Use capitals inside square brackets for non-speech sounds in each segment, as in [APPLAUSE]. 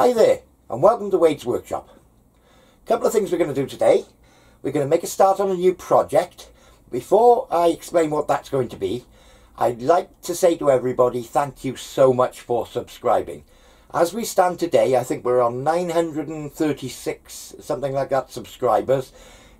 Hi there, and welcome to Ade's Workshop. A couple of things we're going to do today. We're going to make a start on a new project. Before I explain what that's going to be, I'd like to say to everybody thank you so much for subscribing. As we stand today, I think we're on 936, something like that, subscribers.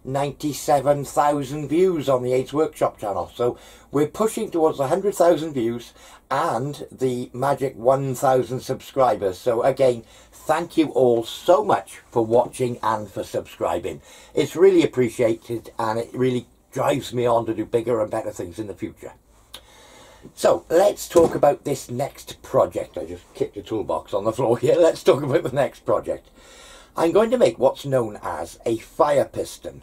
97,000 views on the Ade's Workshop channel. So we're pushing towards 100,000 views and the magic 1,000 subscribers. So again, thank you all so much for watching and for subscribing. It's really appreciated and it really drives me on to do bigger and better things in the future. So let's talk about this next project. I just kicked the toolbox on the floor here. [LAUGHS] Let's talk about the next project. I'm going to make what's known as a fire piston.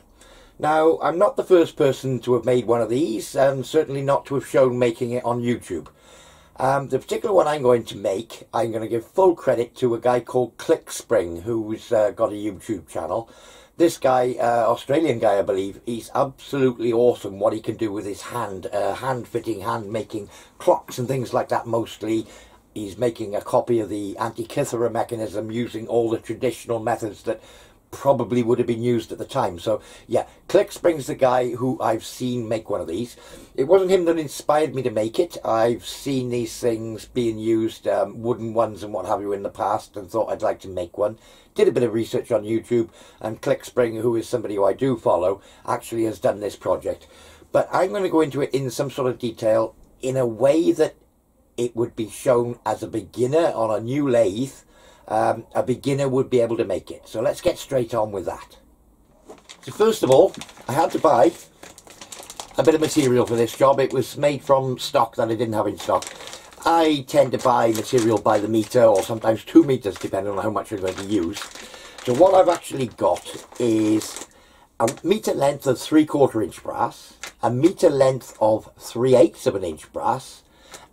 Now, I'm not the first person to have made one of these, and certainly not to have shown making it on YouTube. Um, the particular one I'm going to make, I'm going to give full credit to a guy called Clickspring, who's uh, got a YouTube channel. This guy, uh, Australian guy, I believe, he's absolutely awesome what he can do with his hand, uh, hand fitting, hand making clocks and things like that mostly. He's making a copy of the Antikythera mechanism using all the traditional methods that probably would have been used at the time. So yeah, Clickspring's the guy who I've seen make one of these. It wasn't him that inspired me to make it. I've seen these things being used, um, wooden ones and what have you in the past and thought I'd like to make one. Did a bit of research on YouTube and Clickspring, who is somebody who I do follow, actually has done this project. But I'm going to go into it in some sort of detail in a way that it would be shown as a beginner on a new lathe um, a beginner would be able to make it. So let's get straight on with that. So first of all, I had to buy a bit of material for this job. It was made from stock that I didn't have in stock. I tend to buy material by the meter or sometimes two meters depending on how much I'm going to use. So what I've actually got is a meter length of three quarter inch brass, a meter length of three eighths of an inch brass,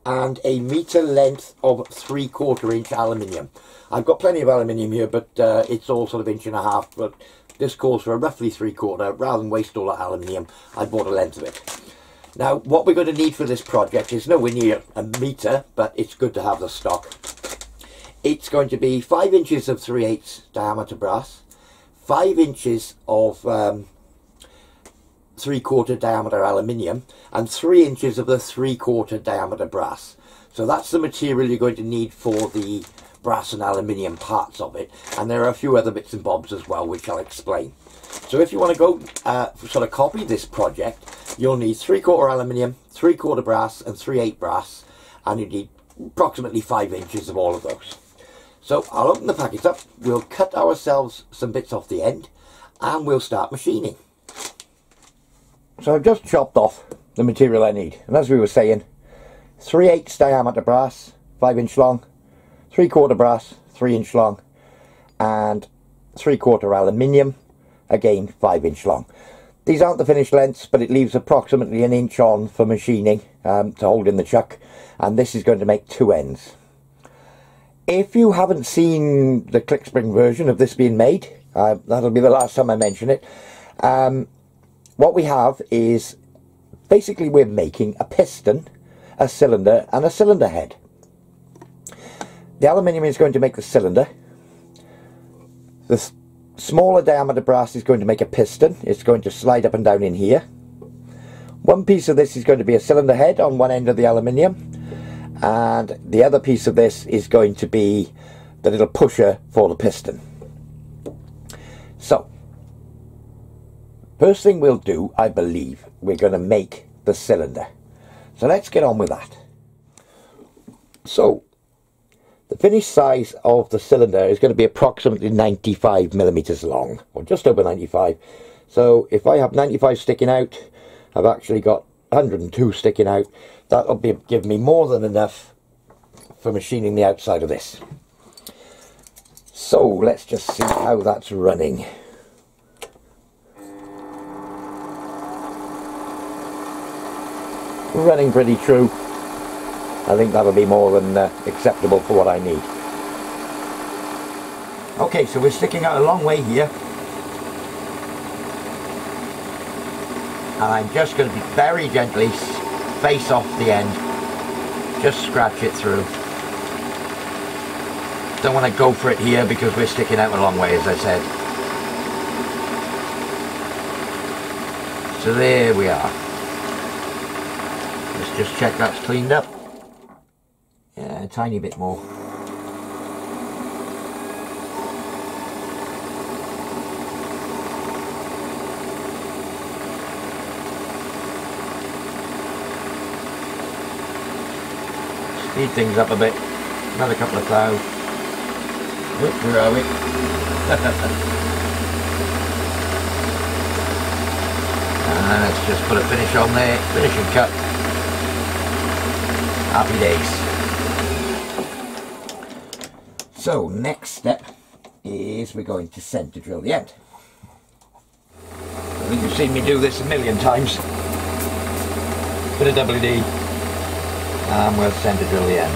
and a meter length of three quarter inch aluminium. I've got plenty of aluminium here, but uh, it's all sort of inch and a half, but this calls for a roughly three quarter. Rather than waste all that aluminium, I bought a length of it. Now, what we're going to need for this project is nowhere near a meter, but it's good to have the stock. It's going to be five inches of 3 8 diameter brass, five inches of um, three quarter diameter aluminium and three inches of the three quarter diameter brass. So that's the material you're going to need for the brass and aluminium parts of it. And there are a few other bits and bobs as well, which I'll explain. So if you want to go uh, sort of copy this project, you'll need three quarter aluminium, three quarter brass and three eight brass. And you need approximately five inches of all of those. So I'll open the packet up, we'll cut ourselves some bits off the end and we'll start machining. So I've just chopped off the material I need. And as we were saying, 3 eighths diameter brass, 5 inch long, 3 quarter brass, 3 inch long, and 3 quarter aluminium, again 5 inch long. These aren't the finished lengths, but it leaves approximately an inch on for machining um, to hold in the chuck, and this is going to make two ends. If you haven't seen the Clickspring version of this being made, uh, that'll be the last time I mention it, um, what we have is basically we're making a piston, a cylinder and a cylinder head. The aluminium is going to make the cylinder. The smaller diameter brass is going to make a piston. It's going to slide up and down in here. One piece of this is going to be a cylinder head on one end of the aluminium and the other piece of this is going to be the little pusher for the piston. So First thing we'll do, I believe, we're going to make the cylinder. So let's get on with that. So, the finished size of the cylinder is going to be approximately 95 millimeters long, or just over 95. So if I have 95 sticking out, I've actually got 102 sticking out. That'll be, give me more than enough for machining the outside of this. So let's just see how that's running. Running pretty true. I think that'll be more than uh, acceptable for what I need. Okay, so we're sticking out a long way here. And I'm just going to be very gently face off the end. Just scratch it through. Don't want to go for it here because we're sticking out a long way, as I said. So there we are. Just check that's cleaned up. Yeah, a tiny bit more. Speed things up a bit. Another couple of clouds. Oop, where are we? and [LAUGHS] ah, let's just put a finish on there. Finishing cut. Happy days. So next step is we're going to centre drill the end. I think you've seen me do this a million times. Bit of WD and we'll centre drill the end.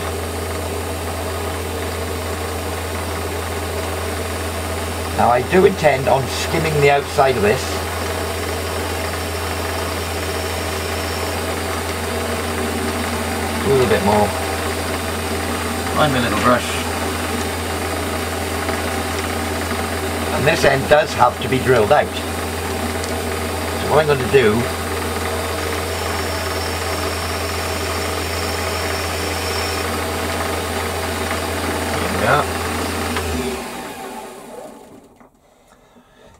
Now I do intend on skimming the outside of this a little bit more. Find my little brush. And this end does have to be drilled out. So what I'm going to do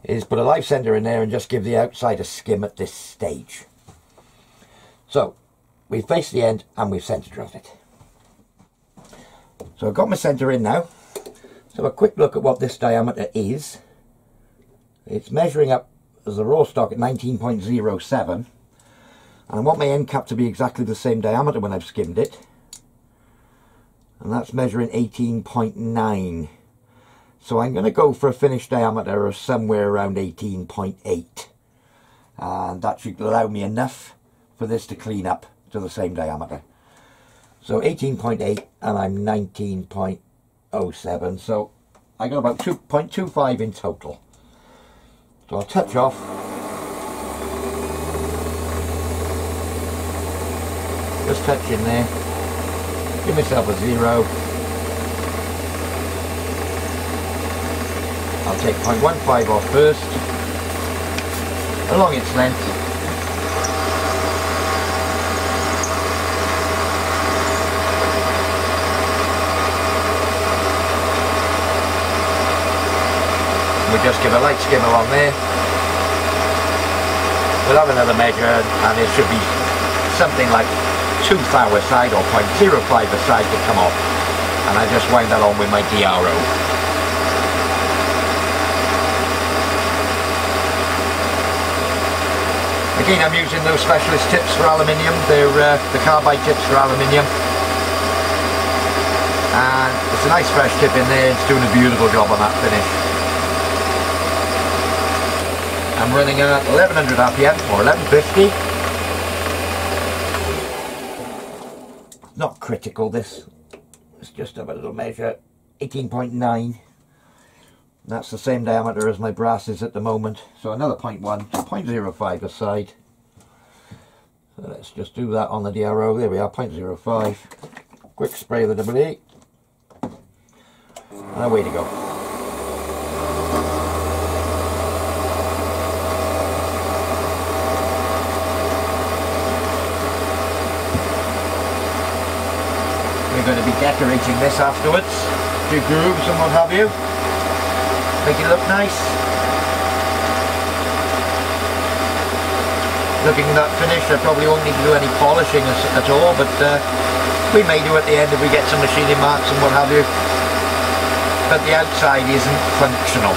is put a live center in there and just give the outside a skim at this stage. So we've faced the end and we've center drilled it. So I've got my center in now. So a quick look at what this diameter is. It's measuring up as a raw stock at 19.07 and I want my end cap to be exactly the same diameter when I've skimmed it and that's measuring 18.9 so I'm going to go for a finished diameter of somewhere around 18.8 and that should allow me enough for this to clean up to the same diameter. So 18.8 and I'm 19.07 so I got about 2.25 in total. So I'll touch off. Just touch in there. Give myself a zero. I'll take 0.15 off first, along its length. We just give a light skim along there. We'll have another measure and it should be something like 2 thou a side or 0.05 a side to come off. And I just wind that on with my DRO. Again, I'm using those specialist tips for aluminium. They're uh, the carbide tips for aluminium. And it's a nice fresh tip in there. It's doing a beautiful job on that finish. I'm running at 1100 RPM or 1150. Not critical this. Let's just have a little measure. 18.9. That's the same diameter as my brass is at the moment. So another 0.1, 0.05 aside. So let's just do that on the DRO. There we are, 0.05. Quick spray of the WD. And away to go. Going to be decorating this afterwards. Do grooves and what have you. Make it look nice. Looking at that finish, I probably won't need to do any polishing at all, but uh, we may do at the end if we get some machining marks and what have you. But the outside isn't functional.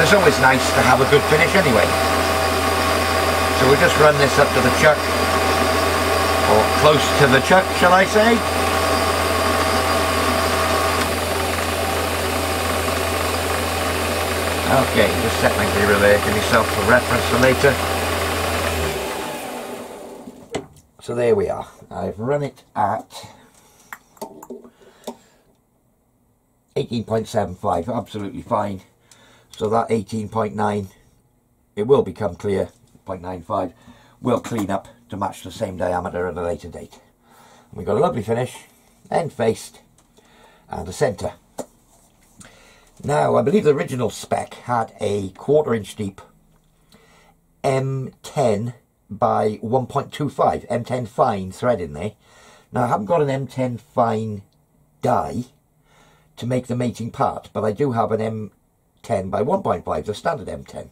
It's always nice to have a good finish anyway. So we'll just run this up to the chuck, or close to the chuck, shall I say. Okay, just set my zero there, give myself a reference for later. So there we are. I've run it at 18.75, absolutely fine. So that 18.9, it will become clear, 0.95, will clean up to match the same diameter at a later date. And we've got a lovely finish, end faced, and a centre Now, I believe the original spec had a quarter inch deep M10 by 1.25, M10 fine thread in there. Now, I haven't got an M10 fine die to make the mating part, but I do have an M10 by 1.5, the standard M10.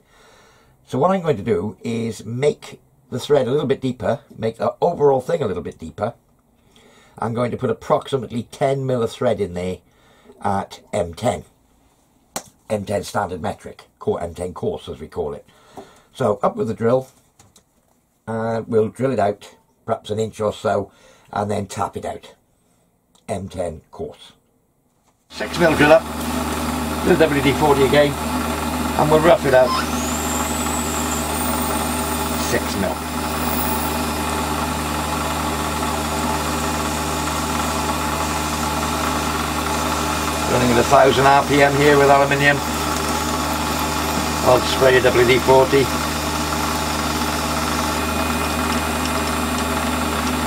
So what I'm going to do is make the thread a little bit deeper, make the overall thing a little bit deeper. I'm going to put approximately 10 mil of thread in there at M10. M10 standard metric, M10 coarse as we call it. So up with the drill, and we'll drill it out, perhaps an inch or so, and then tap it out. M10 coarse. 6 mil drill up, the WD-40 again, and we'll rough it out. 6 Running at a thousand RPM here with aluminium. I'll spray a WD-40.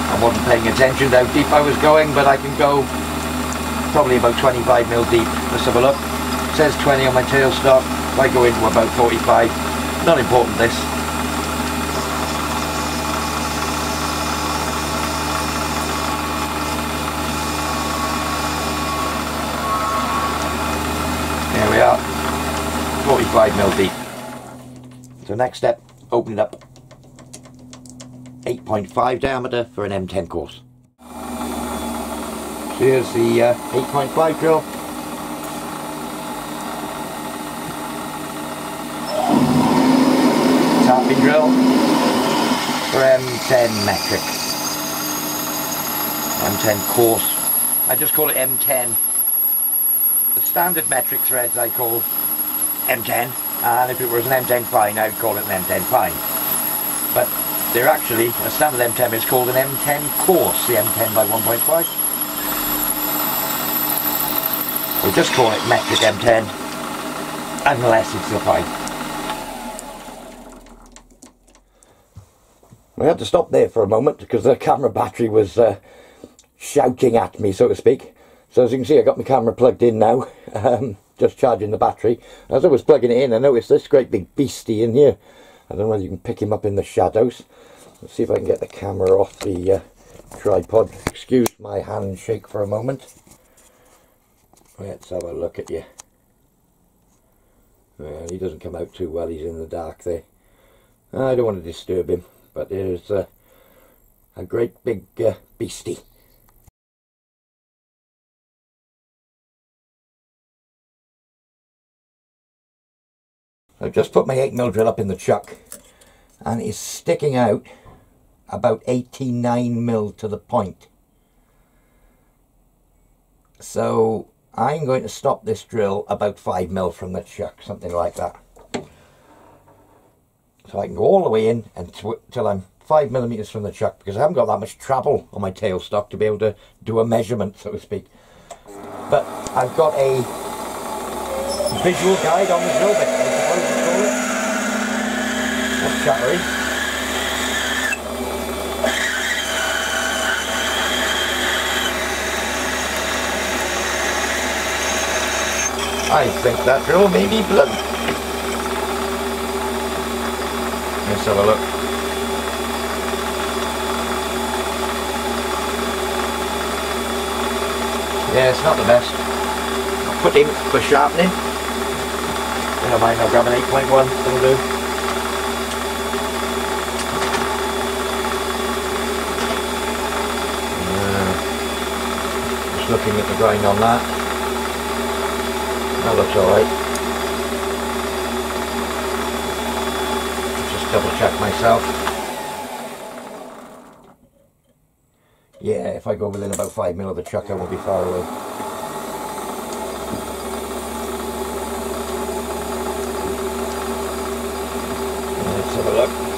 I wasn't paying attention to how deep I was going, but I can go probably about 25 mil deep. Let's have a look. It says 20 on my tailstock. I go into about 45. Not important this. There we are. 45 mil deep. So next step, open it up. 8.5 diameter for an M10 coarse. So here's the uh, 8.5 drill. Tapping drill for M10 metric. M10 coarse. I just call it M10 the standard metric threads I call M10 and if it was an M10 fine I would call it an M10 fine. But they're actually a standard M10 is called an M10 coarse the M10 by 1.5 we'll just call it metric M10 unless it's the fine. I had to stop there for a moment because the camera battery was uh, shouting at me so to speak. So as you can see I got my camera plugged in now, [LAUGHS] um, just charging the battery. As I was plugging it in I noticed this great big beastie in here. I don't know whether you can pick him up in the shadows. Let's see if I can get the camera off the uh, tripod. Excuse my handshake for a moment. Let's have a look at you. Well, he doesn't come out too well, he's in the dark there. I don't want to disturb him, but there's uh, a great big uh, beastie. I've just put my 8mm drill up in the chuck and it's sticking out about 89 mil to the point. So I'm going to stop this drill about 5 mil from the chuck, something like that. So I can go all the way in until I'm 5 millimeters from the chuck because I haven't got that much travel on my tailstock to be able to do a measurement, so to speak. But I've got a visual guide on the drill bit. Cutlery? I think that drill may be blunt. Let's have a look. Yeah, it's not the best. I'll put in for sharpening. Never mind, I'll grab an 8.1, that'll do. Looking at the grain on that. That looks alright. Just double check myself. Yeah, if I go within about 5 mil of the chuck I won't be far away. Let's have a look.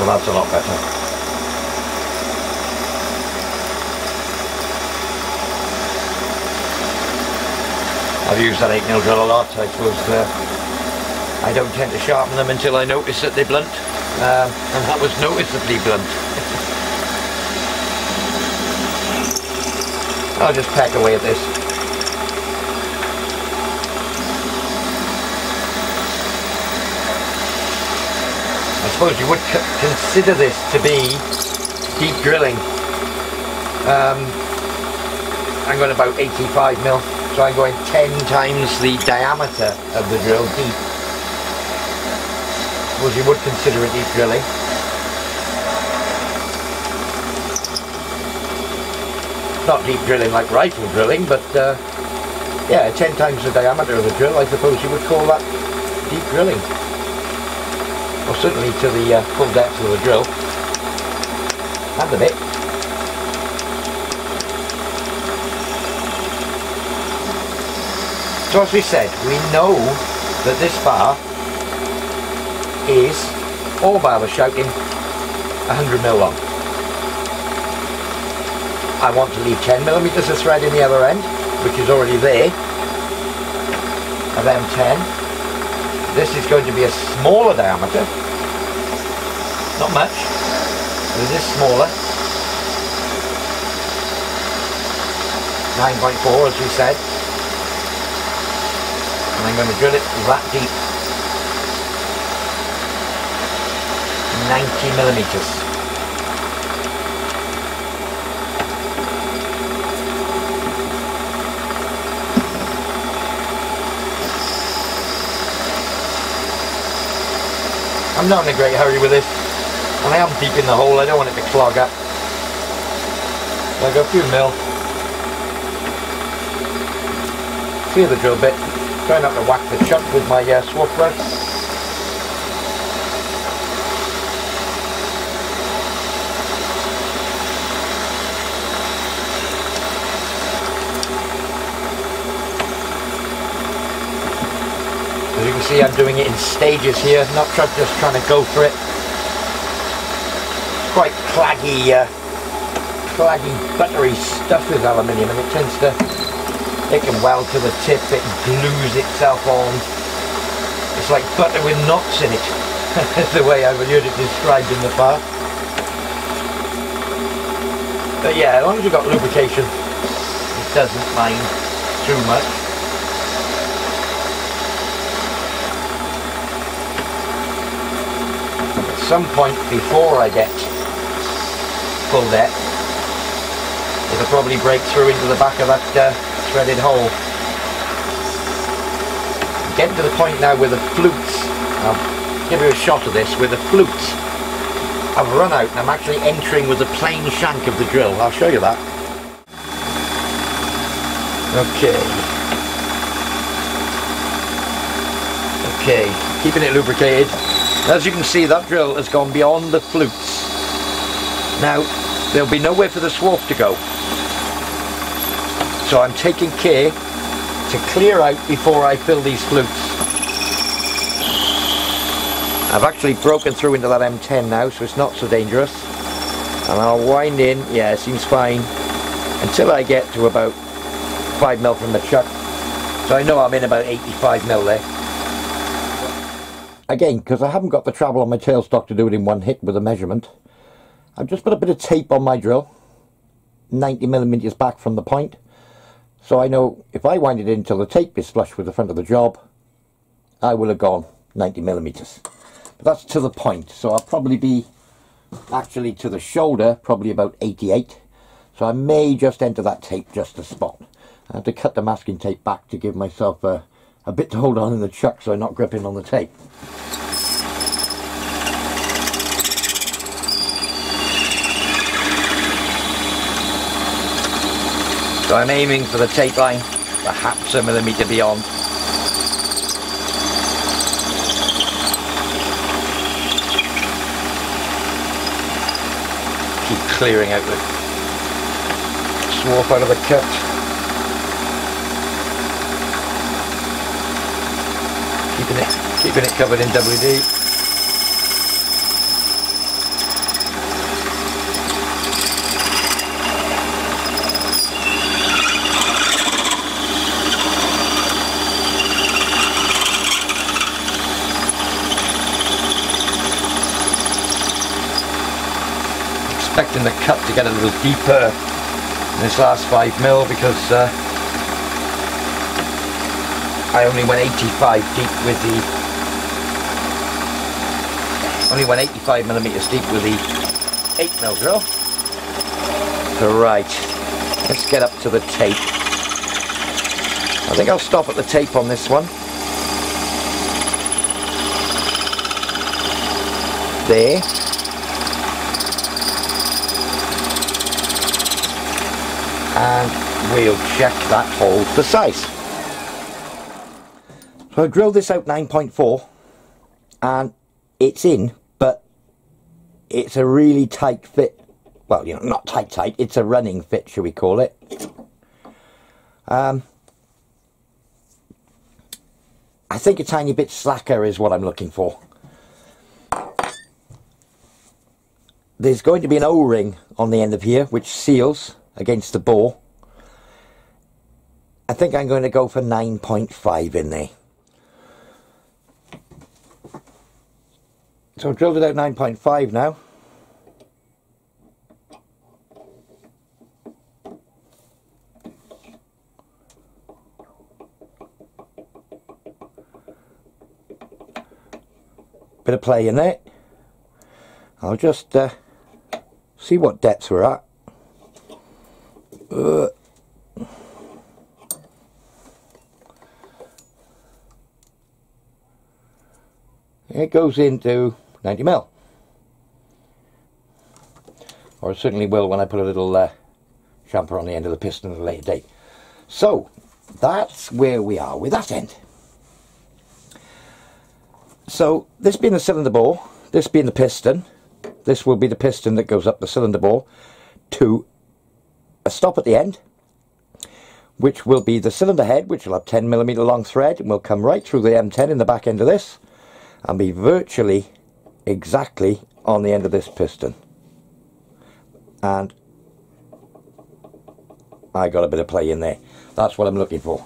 Well, that's a lot better. I've used that 8 mil drill a lot. I suppose uh, I don't tend to sharpen them until I notice that they're blunt. um, and that was noticeably blunt. [LAUGHS] I'll just peck away at this. I suppose you would consider this to be deep drilling. Um, I'm going about 85 mil, so I'm going 10 times the diameter of the drill deep. Suppose you would consider it deep drilling. Not deep drilling like rifle drilling, but uh, yeah, 10 times the diameter of the drill, I suppose you would call that deep drilling. Or certainly to the uh, full depth of the drill. And a bit. So as we said, we know that this bar is all bar was shouting 100 mil long. I want to leave 10 millimeters of thread in the other end, which is already there, of M10. This is going to be a smaller diameter, not much, but it is smaller. 9.4 as we said. Going to drill it that deep. 90 millimeters. I'm not in a great hurry with this. And I am deep in the hole, I don't want it to clog up. Like a few mil. Clear the drill bit. Try not to whack the chuck with my uh, brush. As you can see I'm doing it in stages here, not just trying to go for it. Quite claggy, uh, claggy buttery stuff with aluminium and it tends to, it can weld to the tip, it glues itself on. It's like butter with knots in it, That's [LAUGHS] the way I've heard it described in the past. But yeah, as long as you've got lubrication, it doesn't mind too much. some point before I get full depth, it'll probably break through into the back of that uh, threaded hole. getting to the point now where the flutes, I'll give you a shot of this, where the flutes have run out and I'm actually entering with the plain shank of the drill. I'll show you that. Okay. Okay, keeping it lubricated. As you can see that drill has gone beyond the flutes. Now there'll be nowhere for the swarf to go. So I'm taking care to clear out before I fill these flutes. I've actually broken through into that M10 now so it's not so dangerous. And I'll wind in, yeah it seems fine, until I get to about 5 mil from the chuck. So I know I'm in about 85 mil there again, because I haven't got the travel on my tailstock to do it in one hit with a measurement, I've just put a bit of tape on my drill, 90 millimeters back from the point, so I know if I wind it in until the tape is flush with the front of the job, I will have gone 90 millimeters. But that's to the point, so I'll probably be actually to the shoulder, probably about 88. So I may just enter that tape just a spot. I have to cut the masking tape back to give myself a, a bit to hold on in the chuck so I'm not gripping on the tape. So I'm aiming for the tape line, perhaps a millimetre beyond. Keep clearing out the swarf out of the cut. Keeping it, keeping it covered in WD. Expecting the cut to get a little deeper in this last 5 mil because uh, I only went 85 deep with the only went 85 millimeters deep with the 8 mil drill. So right, let's get up to the tape. I think I'll stop at the tape on this one. There. And we'll check that hole for size. So I drilled this out 9.4 and it's in, but it's a really tight fit. Well, you know, not tight tight, it's a running fit, shall we call it. Um, I think a tiny bit slacker is what I'm looking for. There's going to be an O-ring on the end of here, which seals against the bore. I think I'm going to go for 9.5 in there. So I've drilled it out 9.5 now. Bit of play in it. I'll just uh, see what depths we're at. Uh, it goes into 90 mil. Or it certainly will when I put a little uh, on the end of the piston at a later date. So, that's where we are with that end. So, this being the cylinder bore, this being the piston, this will be the piston that goes up the cylinder bore to a stop at the end, which will be the cylinder head, which will have 10 millimeter long thread and will come right through the M10 in the back end of this and be virtually exactly on the end of this piston. And I got a bit of play in there. That's what I'm looking for.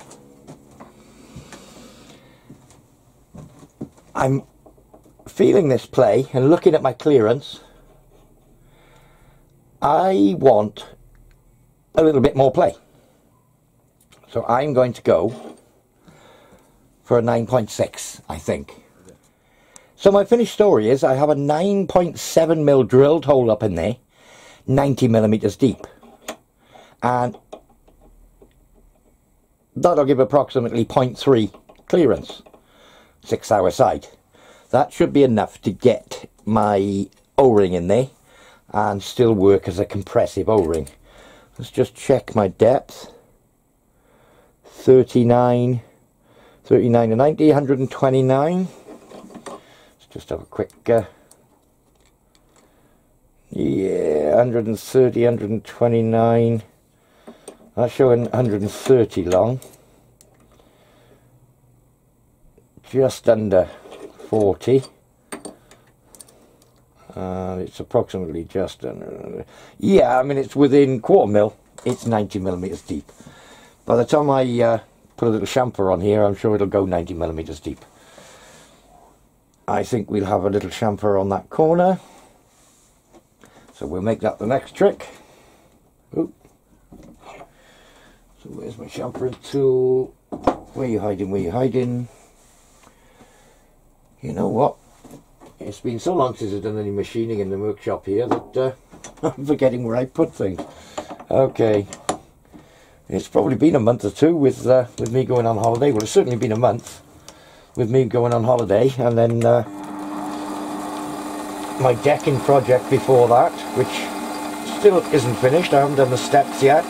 I'm feeling this play and looking at my clearance. I want a little bit more play so I'm going to go for a 9.6 I think so my finished story is I have a 9.7 mil drilled hole up in there, 90 millimeters deep. And that'll give approximately 0.3 clearance, six hour side. That should be enough to get my O-ring in there and still work as a compressive O-ring. Let's just check my depth. 39, 39 to 90, 129 let's just have a quick uh, yeah 130 129 that's showing 130 long. Just under 40 and it's approximately just under yeah I mean it's within quarter mil it's 90 millimeters deep by the time I uh, put a little chamfer on here I'm sure it'll go 90 millimeters deep I think we'll have a little chamfer on that corner. So we'll make that the next trick. So where's my chamfering tool? Where you hiding, where you hiding? You know what? It's been so long since I've done any machining in the workshop here that uh, [LAUGHS] I'm forgetting where I put things. Okay. It's probably been a month or two with uh, with me going on holiday. Well, it's certainly been a month with me going on holiday and then uh, my decking project before that which still isn't finished I haven't done the steps yet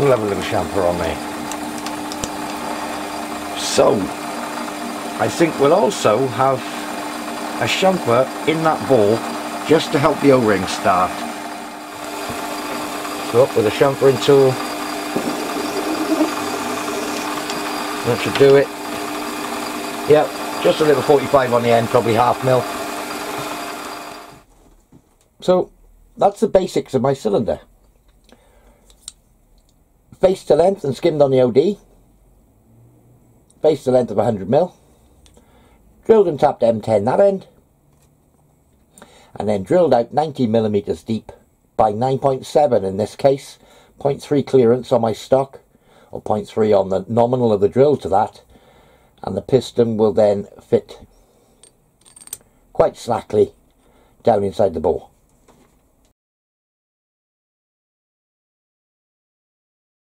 we'll have a little chamfer on there so I think we'll also have a chamfer in that bore just to help the o-ring start so up with a chamfering tool That should do it. Yep, just a little 45 on the end, probably half mil. So, that's the basics of my cylinder. Face to length and skimmed on the OD. Face to length of 100 mil. Drilled and tapped M10 that end. and then drilled out 90 millimeters deep by 9.7 in this case. 0.3 clearance on my stock or 0.3 on the nominal of the drill to that. And the piston will then fit quite slackly down inside the bore